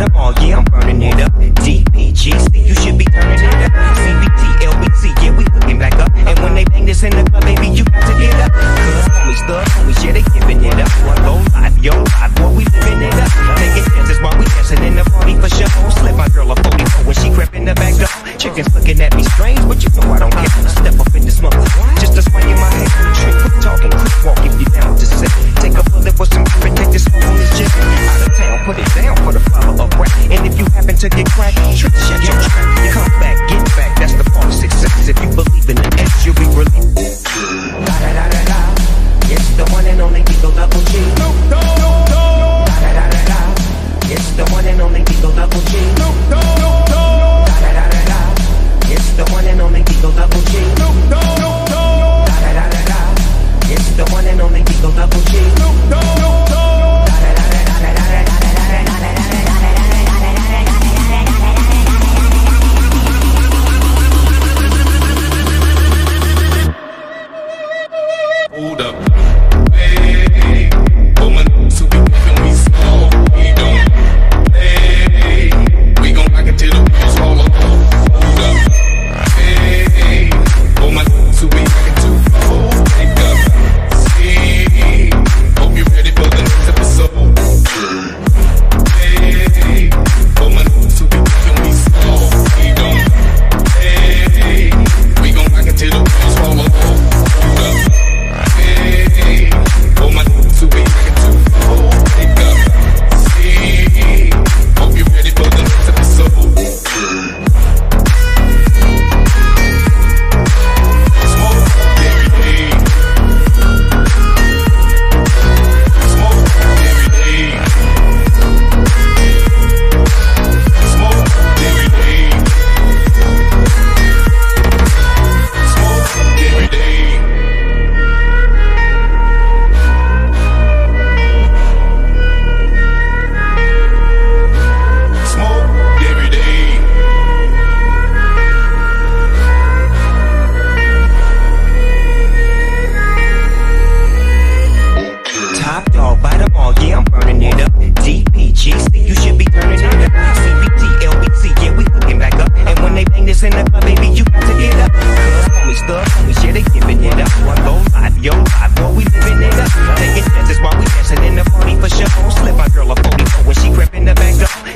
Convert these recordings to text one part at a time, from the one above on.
it up. Yeah, I'm burning it up. DPGC, you should be turning it up. CBT, LBT, yeah, we hooking back up. And when they bang this in the club, baby, you got to get up. Cause homies, thugs, homies, yeah, they giving it up. Low life, yo life, what we Então tá contigo.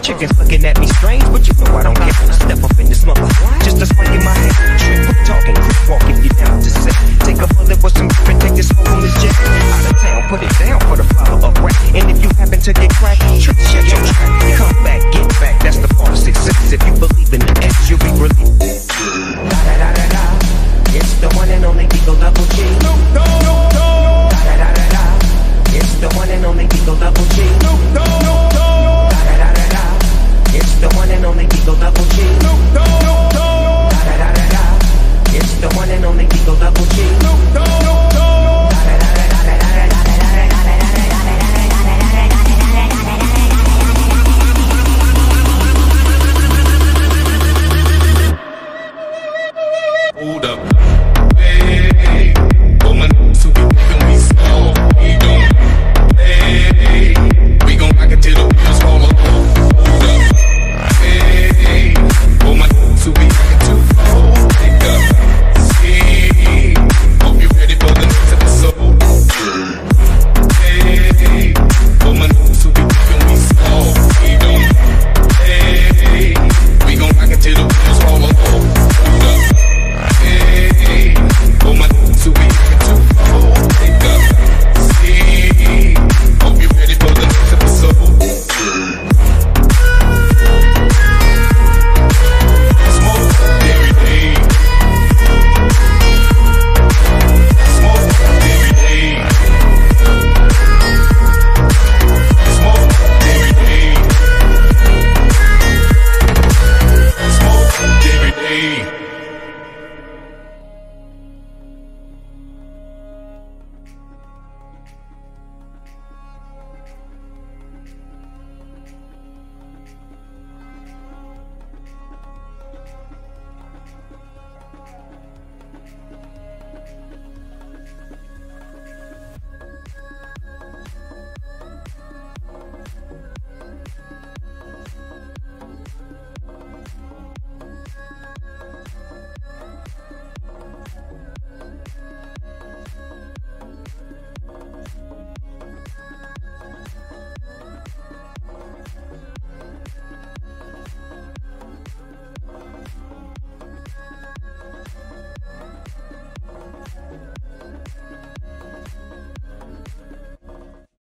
Chickens looking at me strange, but you know I don't care. Não dá porque